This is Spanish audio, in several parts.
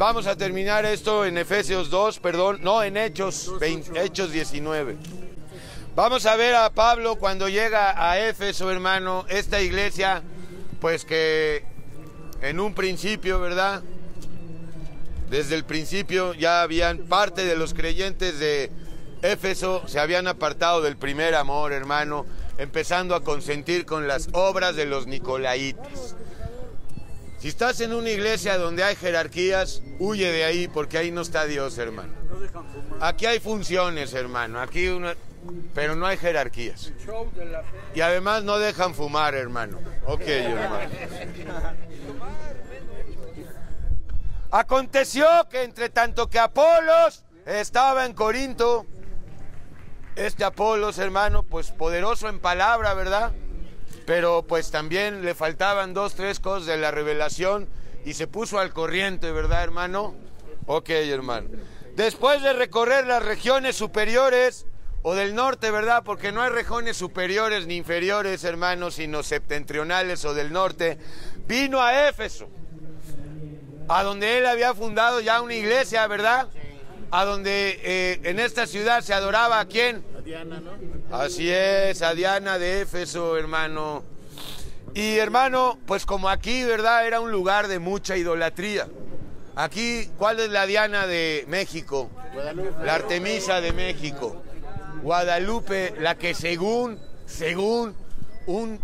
Vamos a terminar esto en Efesios 2, perdón, no, en Hechos, 20, Hechos 19. Vamos a ver a Pablo cuando llega a Éfeso, hermano, esta iglesia, pues que en un principio, ¿verdad? Desde el principio ya habían parte de los creyentes de Éfeso se habían apartado del primer amor, hermano, empezando a consentir con las obras de los Nicolaitas. Si estás en una iglesia donde hay jerarquías, huye de ahí porque ahí no está Dios, hermano. Aquí hay funciones, hermano. Aquí uno, pero no hay jerarquías. Y además no dejan fumar, hermano. Ok, hermano. Aconteció que entre tanto que Apolos estaba en Corinto, este Apolos, hermano, pues poderoso en palabra, ¿verdad? Pero pues también le faltaban dos, tres cosas de la revelación y se puso al corriente, ¿verdad, hermano? Ok, hermano. Después de recorrer las regiones superiores o del norte, ¿verdad? Porque no hay regiones superiores ni inferiores, hermanos, sino septentrionales o del norte, vino a Éfeso, a donde él había fundado ya una iglesia, ¿verdad? A donde eh, en esta ciudad se adoraba a quién? A Diana, ¿no? Así es, a Diana de Éfeso, hermano. Y hermano, pues como aquí, ¿verdad? Era un lugar de mucha idolatría. Aquí, ¿cuál es la Diana de México? Guadalupe. La Artemisa de México. Guadalupe, la que según, según un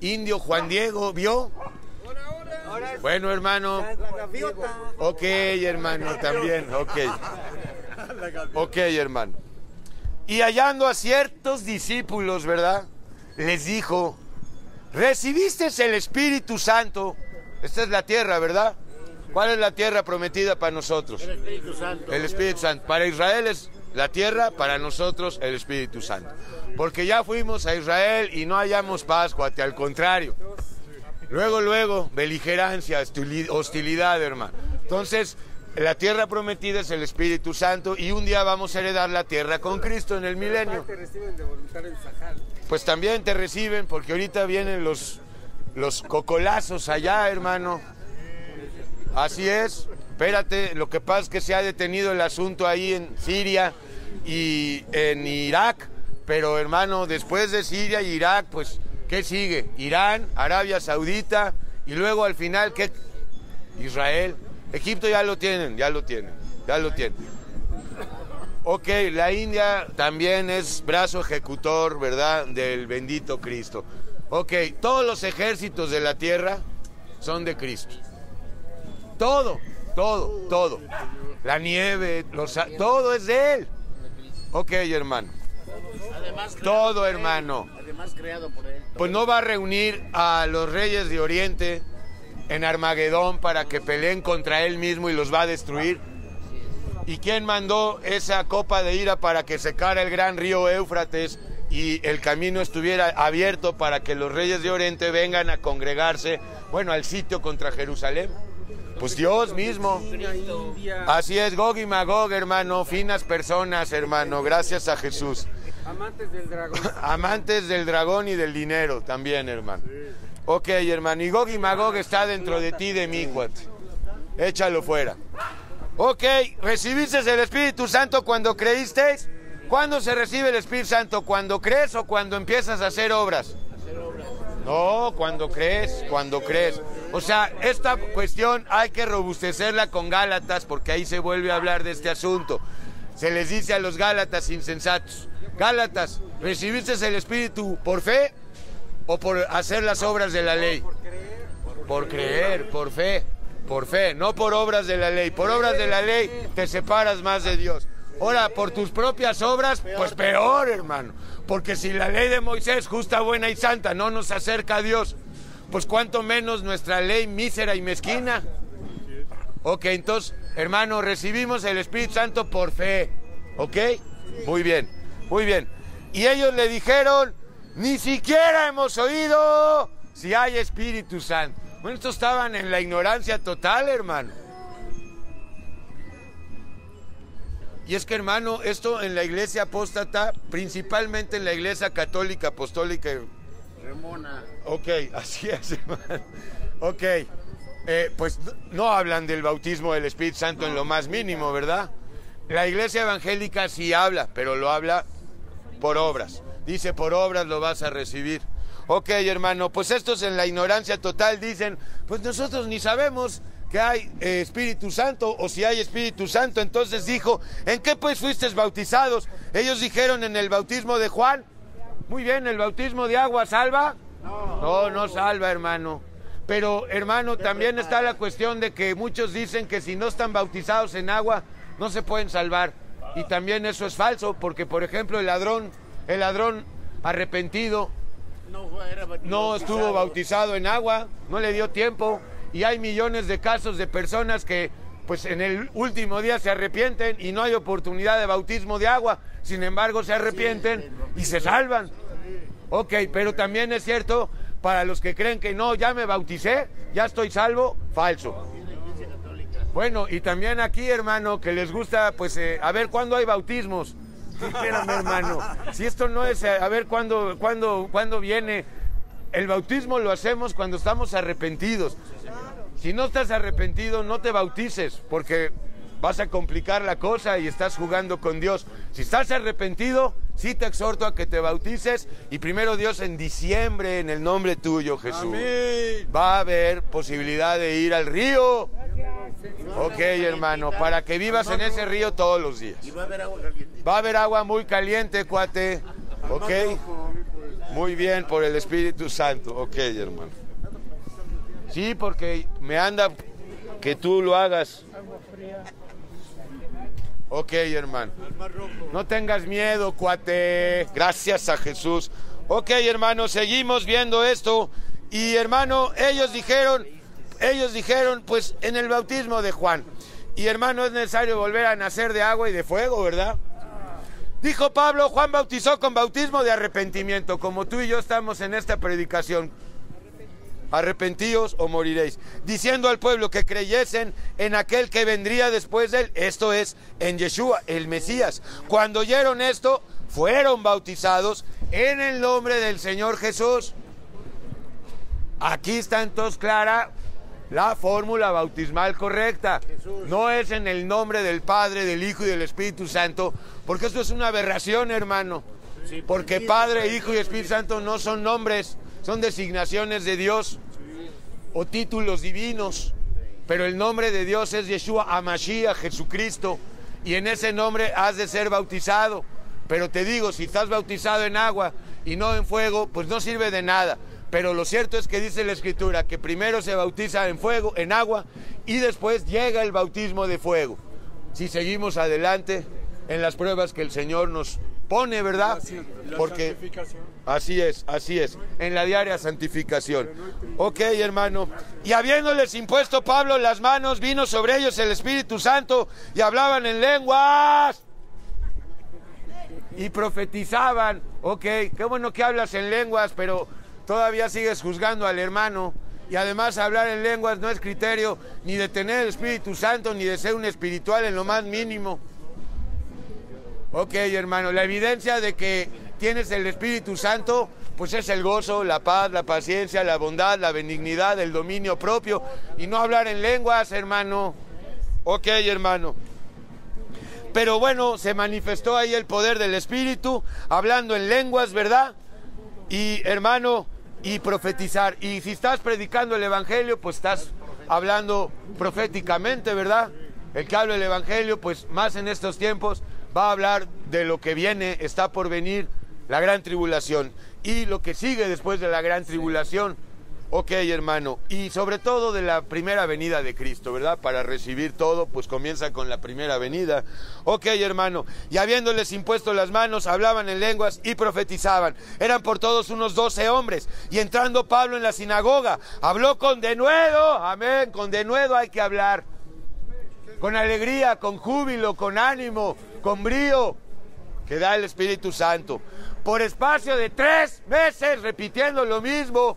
indio Juan Diego vio. Bueno, hermano. Ok, hermano, también, ok. Ok, hermano. Y hallando a ciertos discípulos, ¿verdad? Les dijo, recibiste el Espíritu Santo. Esta es la tierra, ¿verdad? ¿Cuál es la tierra prometida para nosotros? El Espíritu Santo. El Espíritu Santo. Para Israel es la tierra, para nosotros el Espíritu Santo. Porque ya fuimos a Israel y no hallamos paz, cuate, al contrario. Luego, luego, beligerancia, hostili- hostilidad, hermano. Entonces, la tierra prometida es el Espíritu Santo y un día vamos a heredar la tierra con Cristo en el milenio. te reciben de voluntario en Sajal. Pues también te reciben porque ahorita vienen los, los cocolazos allá, hermano. Así es. Espérate, lo que pasa es que se ha detenido el asunto ahí en Siria y en Irak. Pero hermano, después de Siria y Irak, pues, ¿qué sigue? Irán, Arabia Saudita y luego al final, ¿qué? Israel. Egipto ya lo tienen, ya lo tienen, ya lo tienen. Ok, la India también es brazo ejecutor, ¿verdad? Del bendito Cristo. Ok, todos los ejércitos de la tierra son de Cristo. Todo, todo, todo. La nieve, los, todo es de Él. Ok, hermano. Además, Todo, hermano. Además, creado por él. Pues no va a reunir a los reyes de Oriente en Armagedón para que peleen contra Él mismo y los va a destruir. ¿Y quién mandó esa copa de ira para que secara el gran río Éufrates y el camino estuviera abierto para que los reyes de Oriente vengan a congregarse, bueno, al sitio contra Jerusalén? Pues Dios mismo. Así es, Gog y Magog, hermano, finas personas, hermano, gracias a Jesús. amantes del dragón. Amantes del dragón y del dinero también, hermano. Ok, hermano. Y Gog y Magog está dentro de ti, de mí, cuate. Échalo fuera. Ok, ¿recibiste el Espíritu Santo cuando creísteis? ¿Cuándo se recibe el Espíritu Santo? ¿Cuando crees o cuando empiezas a hacer obras? No, cuando crees, cuando crees. O sea, esta cuestión hay que robustecerla con Gálatas porque ahí se vuelve a hablar de este asunto. Se les dice a los Gálatas insensatos, Gálatas, ¿recibiste el Espíritu por fe o por hacer las obras de la ley? Por creer, por fe, por fe, no por obras de la ley. Por obras de la ley te separas más de Dios. Ahora, por tus propias obras, pues peor, hermano. Porque si la ley de Moisés, justa, buena y santa, no nos acerca a Dios, pues cuánto menos nuestra ley mísera y mezquina. Ok, entonces, hermano, recibimos el Espíritu Santo por fe. ¿Ok? Muy bien, muy bien. Y ellos le dijeron, ni siquiera hemos oído si hay Espíritu Santo. Bueno, estos estaban en la ignorancia total, hermano. Y es que, hermano, esto en la iglesia apóstata, principalmente en la iglesia católica apostólica Remona. Ok, así es, hermano. Ok. eh, pues no hablan del bautismo del Espíritu Santo en lo más mínimo, ¿verdad? La iglesia evangélica sí habla, pero lo habla por obras. Dice, por obras lo vas a recibir. Ok, hermano, pues estos en la ignorancia total dicen, pues nosotros ni sabemos que hay eh, Espíritu Santo o si hay Espíritu Santo. Entonces dijo, ¿en qué pues fuisteis bautizados? Ellos dijeron en el bautismo de Juan. Muy bien, ¿el bautismo de agua salva? No, no salva, hermano. Pero, hermano, también está la cuestión de que muchos dicen que si no están bautizados en agua, no se pueden salvar. Y también eso es falso, porque, por ejemplo, el ladrón, el ladrón arrepentido, No, estuvo bautizado. bautizado en agua, no le dio tiempo. Y hay millones de casos de personas que, pues en el último día se arrepienten y no hay oportunidad de bautismo de agua. Sin embargo, se arrepienten y se salvan. Ok, pero también es cierto para los que creen que no, ya me bauticé, ya estoy salvo, falso. Bueno, y también aquí, hermano, que les gusta, pues, eh, a ver cuándo hay bautismos. Espérame, hermano. Si esto no es, a ver cuándo, cuándo, cuándo viene. El bautismo lo hacemos cuando estamos arrepentidos. Si no estás arrepentido, no te bautices, porque vas a complicar la cosa y estás jugando con Dios. Si estás arrepentido, sí te exhorto a que te bautices y primero Dios en diciembre, en el nombre tuyo, Jesús. Va a haber posibilidad de ir al río. Ok, hermano, para que vivas en ese río todos los días. Y va a haber agua caliente. Va a haber agua muy caliente, cuate. Ok. Muy bien, por el Espíritu Santo. Ok, hermano. Sí, porque me anda que tú lo hagas. Ok, hermano. No tengas miedo, cuate. Gracias a Jesús. Ok, hermano, seguimos viendo esto. Y hermano, ellos dijeron, ellos dijeron, pues en el bautismo de Juan. Y hermano, es necesario volver a nacer de agua y de fuego, ¿verdad? Dijo Pablo, Juan bautizó con bautismo de arrepentimiento, como tú y yo estamos en esta predicación. Arrepentíos o moriréis, diciendo al pueblo que creyesen en aquel que vendría después de él, esto es, en Yeshua, el Mesías. Cuando oyeron esto, fueron bautizados en el nombre del Señor Jesús. Aquí está entonces clara la fórmula bautismal correcta. No es en el nombre del Padre, del Hijo y del Espíritu Santo, porque esto es una aberración, hermano. Porque Padre, Hijo y Espíritu Santo no son nombres, son designaciones de Dios o títulos divinos. Pero el nombre de Dios es Yeshua Amashiach, Jesucristo, y en ese nombre has de ser bautizado. Pero te digo, si estás bautizado en agua y no en fuego, pues no sirve de nada. Pero lo cierto es que dice la Escritura que primero se bautiza en fuego, en agua, y después llega el bautismo de fuego. Si seguimos adelante en las pruebas que el Señor nos pone, ¿verdad? Porque así es, así es, en la diaria santificación. Ok, hermano. Y habiéndoles impuesto Pablo las manos, vino sobre ellos el Espíritu Santo y hablaban en lenguas y profetizaban. Ok, qué bueno que hablas en lenguas, pero todavía sigues juzgando al hermano. Y además hablar en lenguas no es criterio ni de tener el Espíritu Santo ni de ser un espiritual en lo más mínimo. Ok, hermano, la evidencia de que tienes el Espíritu Santo, pues es el gozo, la paz, la paciencia, la bondad, la benignidad, el dominio propio. Y no hablar en lenguas, hermano. Ok, hermano. Pero bueno, se manifestó ahí el poder del Espíritu, hablando en lenguas, ¿verdad? Y hermano, y profetizar. Y si estás predicando el Evangelio, pues estás hablando proféticamente, ¿verdad? El que habla el Evangelio, pues más en estos tiempos, va a hablar de lo que viene, está por venir, la gran tribulación. Y lo que sigue después de la gran tribulación. Ok, hermano. Y sobre todo de la primera venida de Cristo, ¿verdad? Para recibir todo, pues comienza con la primera venida. Ok, hermano. Y habiéndoles impuesto las manos, hablaban en lenguas y profetizaban. Eran por todos unos doce hombres. Y entrando Pablo en la sinagoga, habló con denuedo. Amén. Con denuedo hay que hablar. Con alegría, con júbilo, con ánimo, con brío que da el Espíritu Santo. Por espacio de tres meses repitiendo lo mismo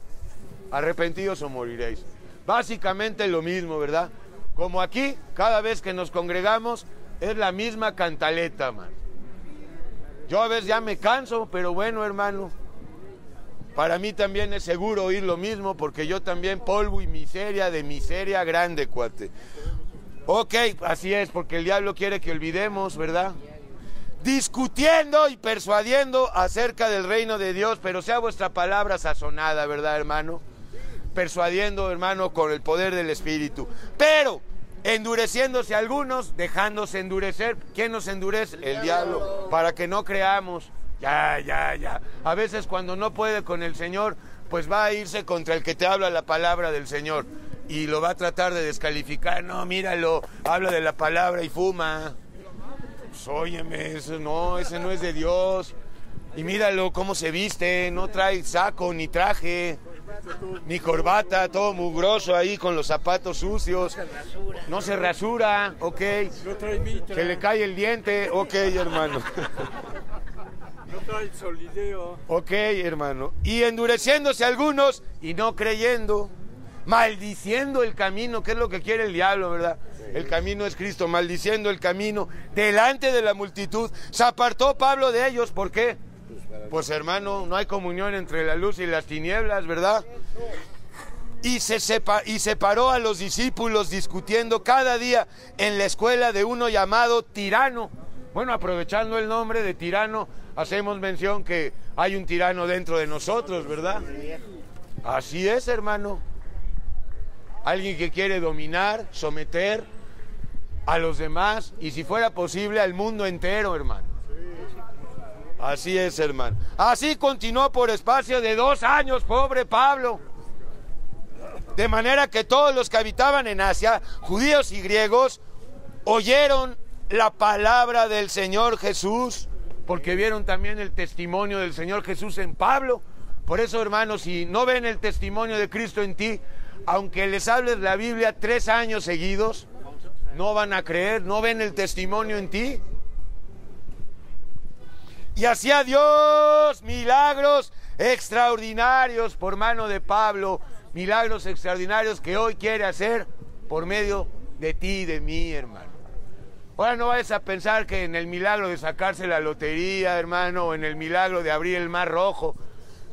arrepentidos o moriréis. Básicamente lo mismo, ¿verdad? Como aquí, cada vez que nos congregamos, es la misma cantaleta, man. Yo a veces ya me canso, pero bueno, hermano. Para mí también es seguro oír lo mismo porque yo también polvo y miseria de miseria grande, cuate. Ok, así es, porque el diablo quiere que olvidemos, ¿verdad? Discutiendo y persuadiendo acerca del reino de Dios, pero sea vuestra palabra sazonada, ¿verdad, hermano? Persuadiendo, hermano, con el poder del Espíritu. Pero endureciéndose algunos, dejándose endurecer. ¿Quién nos endurece? El diablo, para que no creamos. Ya, ya, ya. A veces cuando no puede con el Señor, pues va a irse contra el que te habla la palabra del Señor y lo va a tratar de descalificar. No, míralo, habla de la palabra y fuma. Pues, óyeme, eso no, ese no es de Dios. Y míralo cómo se viste, no trae saco ni traje, ni corbata, todo mugroso ahí con los zapatos sucios. No se rasura, ok. Se le cae el diente, ok, hermano. No trae solideo. Ok, hermano. Y endureciéndose algunos y no creyendo, maldiciendo el camino, que es lo que quiere el diablo, ¿verdad? El camino es Cristo, maldiciendo el camino delante de la multitud. Se apartó Pablo de ellos, ¿por qué? Pues hermano, no hay comunión entre la luz y las tinieblas, ¿verdad? Y se sepa- y separó a los discípulos discutiendo cada día en la escuela de uno llamado tirano. Bueno, aprovechando el nombre de tirano, hacemos mención que hay un tirano dentro de nosotros, ¿verdad? Así es, hermano. Alguien que quiere dominar, someter a los demás y si fuera posible al mundo entero, hermano. Así es, hermano. Así continuó por espacio de dos años, pobre Pablo. De manera que todos los que habitaban en Asia, judíos y griegos, oyeron la palabra del Señor Jesús, porque vieron también el testimonio del Señor Jesús en Pablo. Por eso, hermanos, si no ven el testimonio de Cristo en ti, aunque les hables la Biblia tres años seguidos, no van a creer, no ven el testimonio en ti. Y hacía Dios milagros extraordinarios por mano de Pablo, milagros extraordinarios que hoy quiere hacer por medio de ti y de mí, hermano. Ahora no vayas a pensar que en el milagro de sacarse la lotería, hermano, o en el milagro de abrir el mar rojo,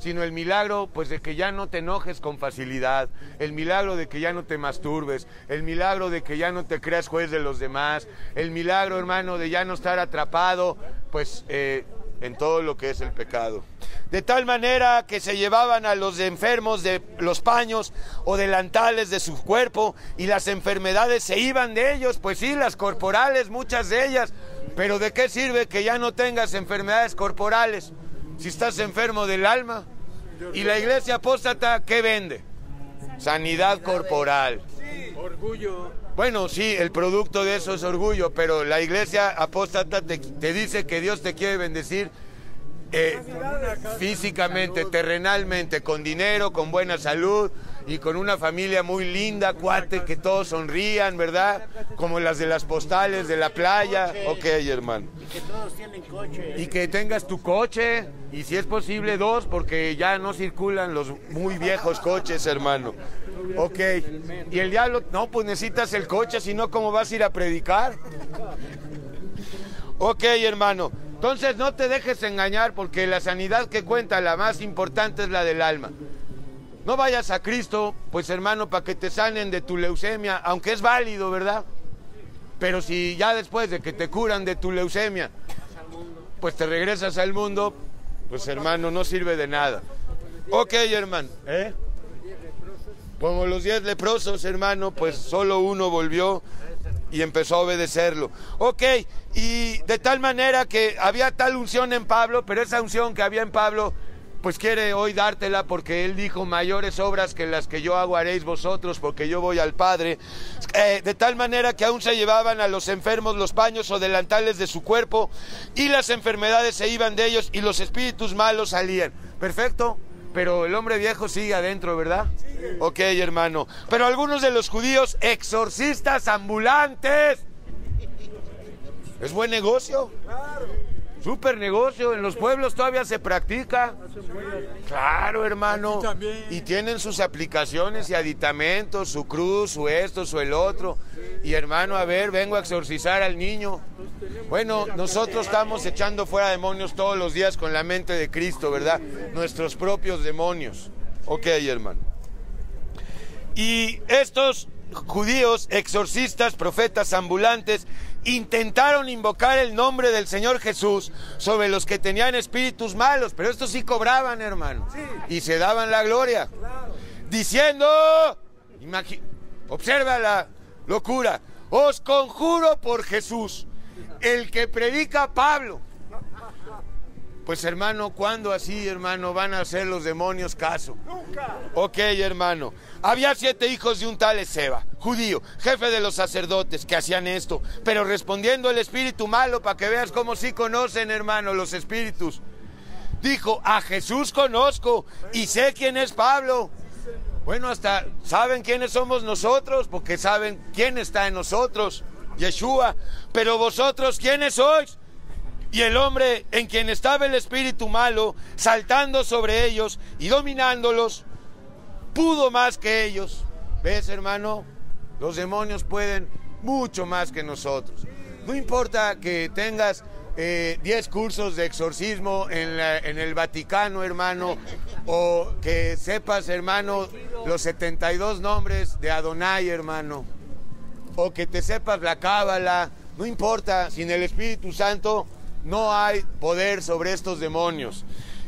sino el milagro pues de que ya no te enojes con facilidad, el milagro de que ya no te masturbes, el milagro de que ya no te creas juez de los demás, el milagro, hermano, de ya no estar atrapado pues eh, en todo lo que es el pecado. De tal manera que se llevaban a los enfermos de los paños o delantales de su cuerpo y las enfermedades se iban de ellos, pues sí, las corporales, muchas de ellas, pero ¿de qué sirve que ya no tengas enfermedades corporales si estás enfermo del alma? Y la iglesia apóstata, ¿qué vende? Sanidad corporal. Orgullo. Bueno, sí, el producto de eso es orgullo, pero la iglesia apóstata te, te dice que Dios te quiere bendecir eh, físicamente, terrenalmente, con dinero, con buena salud y con una familia muy linda, cuate, que todos sonrían, ¿verdad? Como las de las postales de la playa. Ok, hermano. Y que todos tienen coche. Y que tengas tu coche, y si es posible dos, porque ya no circulan los muy viejos coches, hermano. Ok. Y el diablo, no, pues necesitas el coche, si no, ¿cómo vas a ir a predicar? Ok, hermano. Entonces no te dejes engañar porque la sanidad que cuenta, la más importante es la del alma. No vayas a Cristo, pues hermano, para que te sanen de tu leucemia, aunque es válido, ¿verdad? Pero si ya después de que te curan de tu leucemia, pues te regresas al mundo, pues hermano, no sirve de nada. Ok, hermano. ¿Eh? Como los diez leprosos, hermano, pues solo uno volvió y empezó a obedecerlo. Ok, y de tal manera que había tal unción en Pablo, pero esa unción que había en Pablo, pues quiere hoy dártela porque él dijo, mayores obras que las que yo hago haréis vosotros porque yo voy al Padre. Eh, de tal manera que aún se llevaban a los enfermos los paños o delantales de su cuerpo y las enfermedades se iban de ellos y los espíritus malos salían. Perfecto. Pero el hombre viejo sigue adentro, ¿verdad? Ok, hermano. Pero algunos de los judíos, exorcistas ambulantes. ¿Es buen negocio? Super negocio, en los pueblos todavía se practica. Claro, hermano. Y tienen sus aplicaciones y aditamentos, su cruz, su esto, su el otro. Y hermano, a ver, vengo a exorcizar al niño. Bueno, nosotros estamos echando fuera demonios todos los días con la mente de Cristo, ¿verdad? Nuestros propios demonios. Ok, hermano. Y estos judíos, exorcistas, profetas ambulantes, intentaron invocar el nombre del Señor Jesús sobre los que tenían espíritus malos, pero estos sí cobraban, hermano, y se daban la gloria, diciendo, imagi- observa la locura, os conjuro por Jesús, el que predica Pablo. Pues hermano, ¿cuándo así, hermano, van a hacer los demonios caso? Ok, hermano. Había siete hijos de un tal Ezeba, judío, jefe de los sacerdotes, que hacían esto. Pero respondiendo el espíritu malo, para que veas cómo sí conocen, hermano, los espíritus. Dijo, a Jesús conozco y sé quién es Pablo. Bueno, hasta saben quiénes somos nosotros, porque saben quién está en nosotros, Yeshua. Pero vosotros, ¿quiénes sois? Y el hombre en quien estaba el espíritu malo, saltando sobre ellos y dominándolos, pudo más que ellos. ¿Ves, hermano? Los demonios pueden mucho más que nosotros. No importa que tengas eh, 10 cursos de exorcismo en, en el Vaticano, hermano, o que sepas, hermano, los 72 nombres de Adonai, hermano, o que te sepas la cábala, no importa, sin el Espíritu Santo no hay poder sobre estos demonios.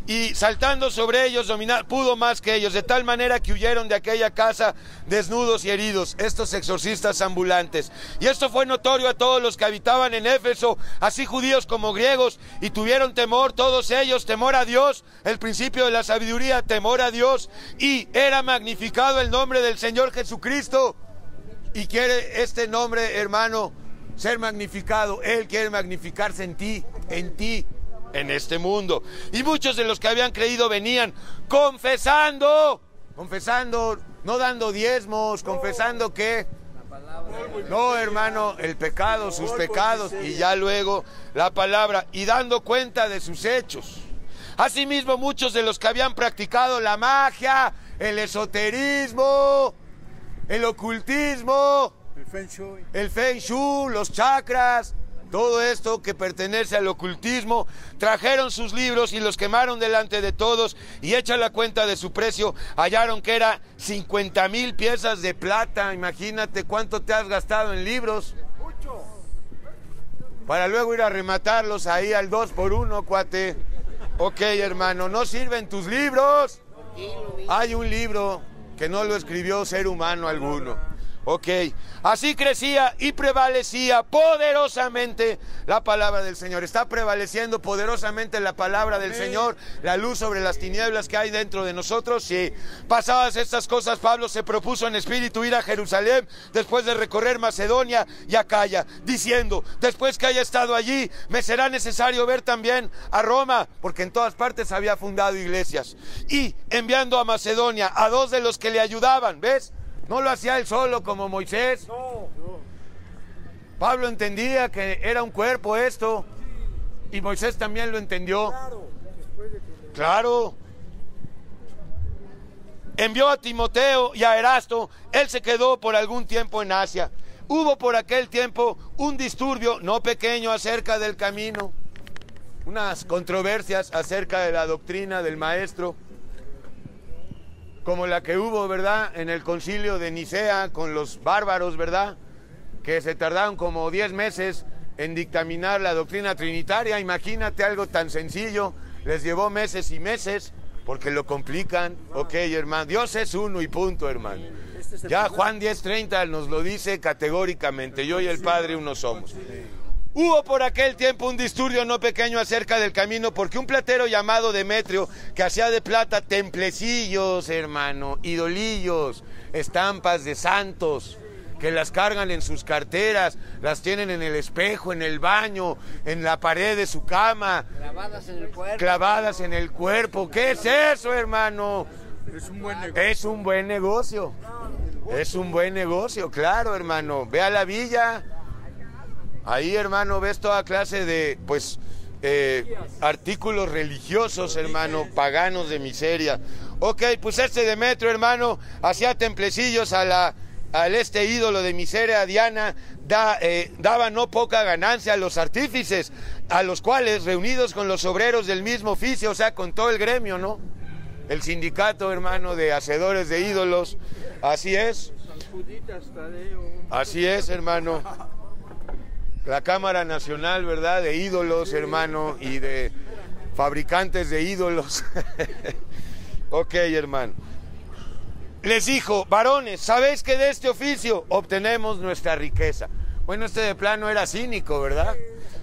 Y saltando sobre ellos, dominar, pudo más que ellos, de tal manera que huyeron de aquella casa desnudos y heridos, estos exorcistas ambulantes. Y esto fue notorio a todos los que habitaban en Éfeso, así judíos como griegos, y tuvieron temor todos ellos, temor a Dios, el principio de la sabiduría, temor a Dios, y era magnificado el nombre del Señor Jesucristo. Y quiere este nombre, hermano, ser magnificado. Él quiere magnificarse en ti, en ti, en este mundo. Y muchos de los que habían creído venían confesando, confesando, no dando diezmos, confesando que... No, hermano, el pecado, sus pecados, y ya luego la palabra, y dando cuenta de sus hechos. Asimismo, muchos de los que habían practicado la magia, el esoterismo, el ocultismo, El Feng Shui. el feng shui, los chakras, todo esto que pertenece al ocultismo, trajeron sus libros y los quemaron delante de todos y hecha la cuenta de su precio, hallaron que era 50 mil piezas de plata. Imagínate cuánto te has gastado en libros. Para luego ir a rematarlos ahí al 2 por 1 cuate. Ok, hermano, no sirven tus libros. Hay un libro que no lo escribió ser humano alguno. Ok, así crecía y prevalecía poderosamente la palabra del Señor. Está prevaleciendo poderosamente la palabra del Señor, la luz sobre las tinieblas que hay dentro de nosotros. Sí, pasadas estas cosas, Pablo se propuso en espíritu ir a Jerusalén después de recorrer Macedonia y Acaya, diciendo, después que haya estado allí, me será necesario ver también a Roma, porque en todas partes había fundado iglesias. Y enviando a Macedonia a dos de los que le ayudaban, ¿ves? No lo hacía él solo como Moisés. Pablo entendía que era un cuerpo esto. Y Moisés también lo entendió. Claro. Envió a Timoteo y a Erasto. Él se quedó por algún tiempo en Asia. Hubo por aquel tiempo un disturbio no pequeño acerca del camino. Unas controversias acerca de la doctrina del maestro como la que hubo, ¿verdad?, en el concilio de Nicea con los bárbaros, ¿verdad?, que se tardaron como 10 meses en dictaminar la doctrina trinitaria. Imagínate algo tan sencillo, les llevó meses y meses porque lo complican. Ok, hermano, Dios es uno y punto, hermano. Ya Juan 10:30 nos lo dice categóricamente, yo y el Padre uno somos. Hubo por aquel tiempo un disturbio no pequeño acerca del camino, porque un platero llamado Demetrio, que hacía de plata templecillos, hermano, idolillos, estampas de santos, que las cargan en sus carteras, las tienen en el espejo, en el baño, en la pared de su cama, Grabadas en el cuerpo. clavadas en el cuerpo. ¿Qué es eso, hermano? Es un buen negocio. Es un buen negocio. Es un buen negocio, claro, hermano. Ve a la villa. Ahí, hermano, ves toda clase de, pues, eh, artículos religiosos, hermano, paganos de miseria. Ok, pues este Demetrio, hermano, hacía templecillos a la, al este ídolo de miseria, Diana, da, eh, daba no poca ganancia a los artífices, a los cuales, reunidos con los obreros del mismo oficio, o sea, con todo el gremio, ¿no? El sindicato, hermano, de hacedores de ídolos, así es. Así es, hermano. La Cámara Nacional, ¿verdad? De ídolos, hermano, y de fabricantes de ídolos. ok, hermano. Les dijo, varones, ¿sabéis que de este oficio obtenemos nuestra riqueza? Bueno, este de plano era cínico, ¿verdad?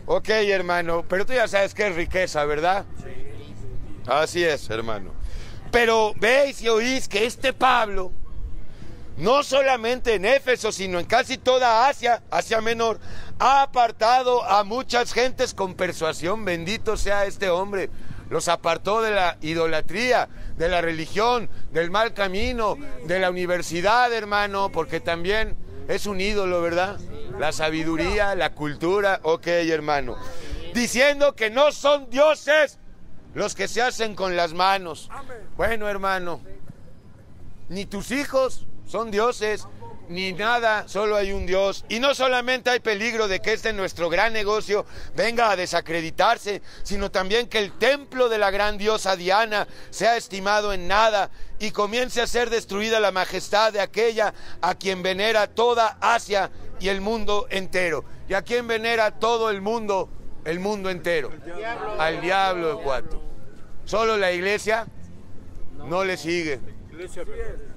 Ok, hermano, pero tú ya sabes que es riqueza, ¿verdad? Así es, hermano. Pero veis y oís que este Pablo, no solamente en Éfeso, sino en casi toda Asia, Asia Menor, ha apartado a muchas gentes con persuasión. Bendito sea este hombre. Los apartó de la idolatría, de la religión, del mal camino, de la universidad, hermano, porque también es un ídolo, ¿verdad? La sabiduría, la cultura, ok, hermano. Diciendo que no son dioses los que se hacen con las manos. Bueno, hermano, ni tus hijos son dioses, ni nada, solo hay un Dios. Y no solamente hay peligro de que este nuestro gran negocio venga a desacreditarse, sino también que el templo de la gran diosa Diana sea estimado en nada y comience a ser destruida la majestad de aquella a quien venera toda Asia y el mundo entero. Y a quien venera todo el mundo, el mundo entero. Al diablo de cuatro. Solo la iglesia no le sigue.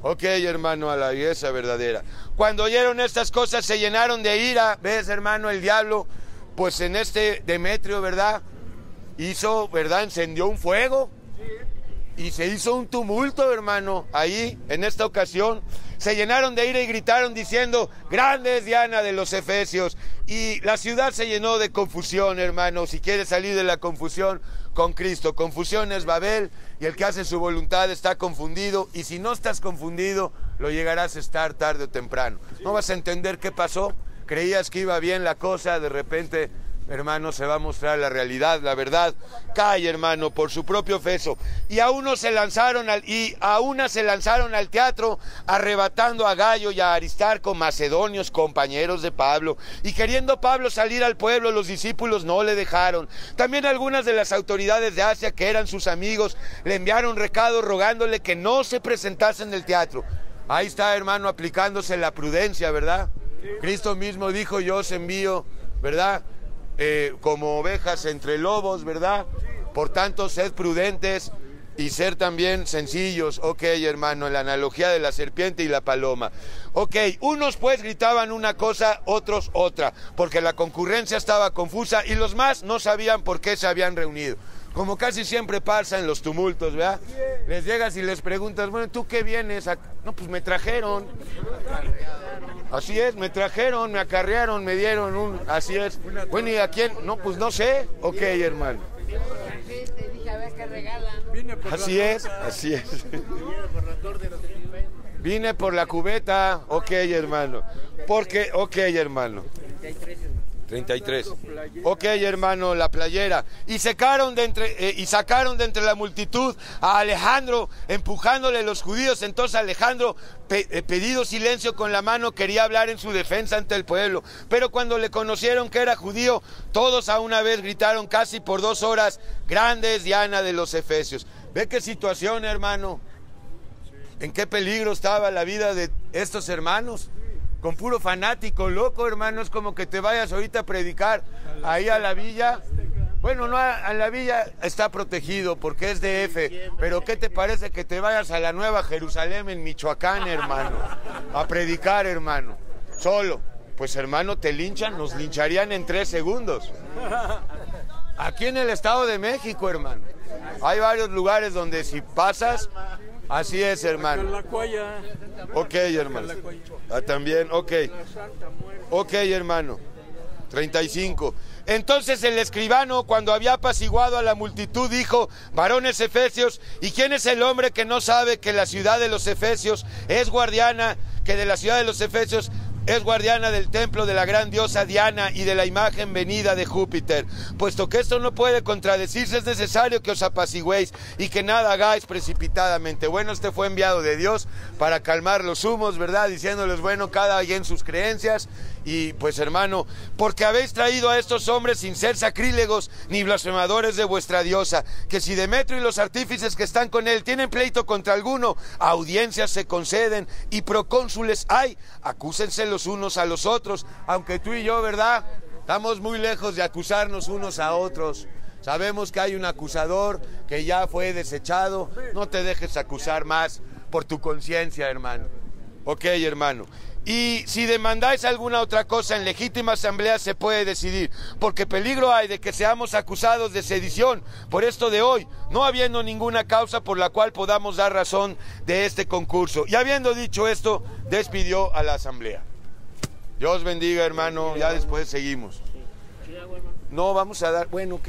Ok, hermano, a la iglesia verdadera. Cuando oyeron estas cosas se llenaron de ira. ¿Ves, hermano, el diablo? Pues en este Demetrio, ¿verdad? Hizo, ¿verdad? Encendió un fuego. Y se hizo un tumulto, hermano, ahí, en esta ocasión. Se llenaron de ira y gritaron diciendo, grande es Diana de los Efesios. Y la ciudad se llenó de confusión, hermano. Si quieres salir de la confusión, con Cristo. Confusión es Babel y el que hace su voluntad está confundido y si no estás confundido lo llegarás a estar tarde o temprano. No vas a entender qué pasó. Creías que iba bien la cosa, de repente hermano, se va a mostrar la realidad, la verdad. Cae, hermano, por su propio peso. Y a uno se lanzaron al, y a una se lanzaron al teatro, arrebatando a Gallo y a Aristarco, macedonios, compañeros de Pablo. Y queriendo Pablo salir al pueblo, los discípulos no le dejaron. También algunas de las autoridades de Asia, que eran sus amigos, le enviaron recado rogándole que no se presentase en el teatro. Ahí está, hermano, aplicándose la prudencia, ¿verdad? Cristo mismo dijo, yo os envío, ¿verdad? Eh, como ovejas entre lobos, ¿verdad? Por tanto, sed prudentes y ser también sencillos. Ok, hermano, la analogía de la serpiente y la paloma. Ok, unos pues gritaban una cosa, otros otra, porque la concurrencia estaba confusa y los más no sabían por qué se habían reunido. Como casi siempre pasa en los tumultos, ¿verdad? Les llegas y les preguntas, bueno, ¿tú qué vienes? No, pues me trajeron. Así es, me trajeron, me acarrearon, me dieron un... Así es. Bueno, ¿y a quién? No, pues no sé. Ok, hermano. Así es, así es. Vine por la cubeta. Ok, hermano. Porque, ok, hermano. 33. Ok, hermano, la playera. Y sacaron de entre, eh, y sacaron de entre la multitud a Alejandro, empujándole los judíos. Entonces Alejandro, eh, pedido silencio con la mano, quería hablar en su defensa ante el pueblo. Pero cuando le conocieron que era judío, todos a una vez gritaron casi por dos horas, grande es Diana de los Efesios. ¿Ve qué situación, hermano? ¿En qué peligro estaba la vida de estos hermanos? Con puro fanático, loco, hermano, es como que te vayas ahorita a predicar ahí a la villa. Bueno, no, a la villa está protegido porque es DF, pero ¿qué te parece que te vayas a la Nueva Jerusalén en Michoacán, hermano? A predicar, hermano, solo. Pues hermano, te linchan, nos lincharían en tres segundos. Aquí en el Estado de México, hermano. Hay varios lugares donde si pasas, Así es, hermano. Ok, hermano. Ah, también, ok. Ok, hermano. 35. Entonces el escribano, cuando había apaciguado a la multitud, dijo, varones efesios, ¿y quién es el hombre que no sabe que la ciudad de los efesios es guardiana, que de la ciudad de los efesios es guardiana del templo de la gran diosa Diana y de la imagen venida de Júpiter. Puesto que esto no puede contradecirse, es necesario que os apacigüéis y que nada hagáis precipitadamente. Bueno, este fue enviado de Dios para calmar los humos, ¿verdad? Diciéndoles, bueno, cada en sus creencias. Y pues hermano, porque habéis traído a estos hombres sin ser sacrílegos ni blasfemadores de vuestra diosa, que si Demetrio y los artífices que están con él tienen pleito contra alguno, audiencias se conceden y procónsules hay, acúsense los unos a los otros, aunque tú y yo, ¿verdad? Estamos muy lejos de acusarnos unos a otros. Sabemos que hay un acusador que ya fue desechado. No te dejes acusar más por tu conciencia, hermano. Ok, hermano. Y si demandáis alguna otra cosa en legítima asamblea se puede decidir, porque peligro hay de que seamos acusados de sedición por esto de hoy, no habiendo ninguna causa por la cual podamos dar razón de este concurso. Y habiendo dicho esto, despidió a la asamblea. Dios bendiga, hermano, ya después seguimos. No, vamos a dar, bueno, ok.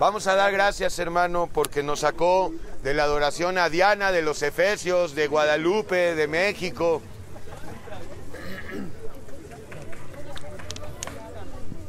Vamos a dar gracias, hermano, porque nos sacó de la adoración a Diana, de los Efesios, de Guadalupe, de México.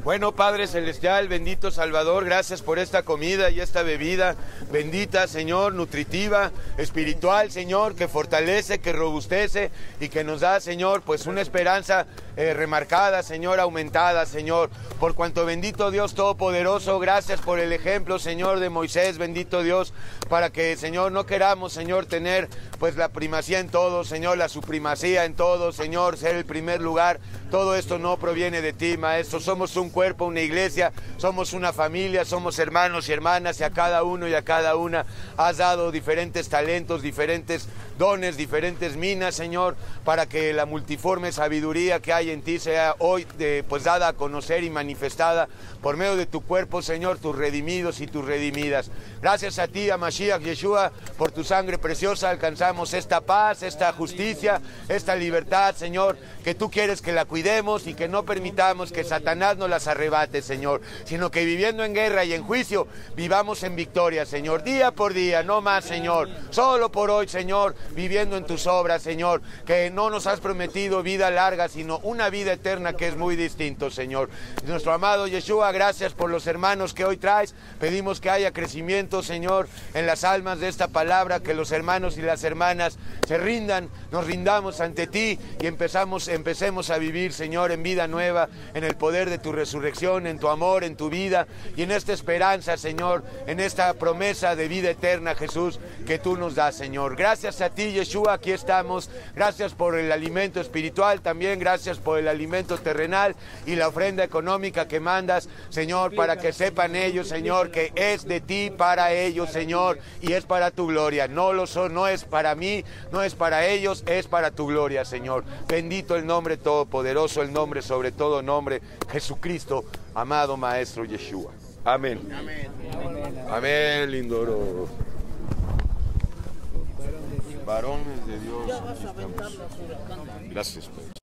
Bueno, Padre Celestial, bendito Salvador, gracias por esta comida y esta bebida bendita, Señor, nutritiva, espiritual, Señor, que fortalece, que robustece y que nos da, Señor, pues una esperanza eh, remarcada, Señor, aumentada, Señor. Por cuanto bendito Dios Todopoderoso, gracias por el ejemplo, Señor, de Moisés, bendito Dios, para que, Señor, no queramos, Señor, tener pues la primacía en todo, Señor, la supremacía en todo, Señor, ser el primer lugar. Todo esto no proviene de ti, Maestro. Somos un cuerpo, una iglesia, somos una familia, somos hermanos y hermanas y a cada uno y a cada una has dado diferentes talentos, diferentes dones, diferentes minas, Señor, para que la multiforme sabiduría que hay en ti sea hoy pues dada a conocer y manifestada por medio de tu cuerpo, Señor, tus redimidos y tus redimidas. Gracias a ti, a Mashiach Yeshua, por tu sangre preciosa alcanzamos esta paz, esta justicia, esta libertad, Señor, que tú quieres que la cuidemos y que no permitamos que Satanás nos las arrebate, Señor, sino que viviendo en guerra y en juicio, vivamos en victoria, Señor, día por día, no más, Señor, solo por hoy, Señor, viviendo en tus obras, Señor, que no nos has prometido vida larga, sino una vida eterna que es muy distinto, Señor. Nuestro amado Yeshua, gracias por los hermanos que hoy traes, pedimos que haya crecimiento, Señor, en las almas de esta palabra, que los hermanos y las hermanas se rindan, nos rindamos ante ti y empezamos, empecemos a vivir, Señor, en vida nueva, en el poder de tu resurrección, en tu amor, en tu vida y en esta esperanza, Señor, en esta promesa de vida eterna, Jesús, que tú nos das, Señor. Gracias a ti, Yeshua, aquí estamos. Gracias por el alimento espiritual, también gracias por el alimento terrenal y la ofrenda económica que mandas, Señor, para que sepan ellos, Señor, que es de ti para ellos, Señor, y es para tu gloria. No lo son, no es para mí, no es para ellos, es para tu gloria, Señor. Bendito el nombre todopoderoso, el nombre sobre todo nombre, Jesucristo, amado Maestro Yeshua. Amén. Amén, Amén lindoro. Varones de Dios. Gracias, Padre.